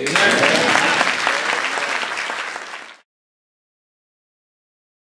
Amen.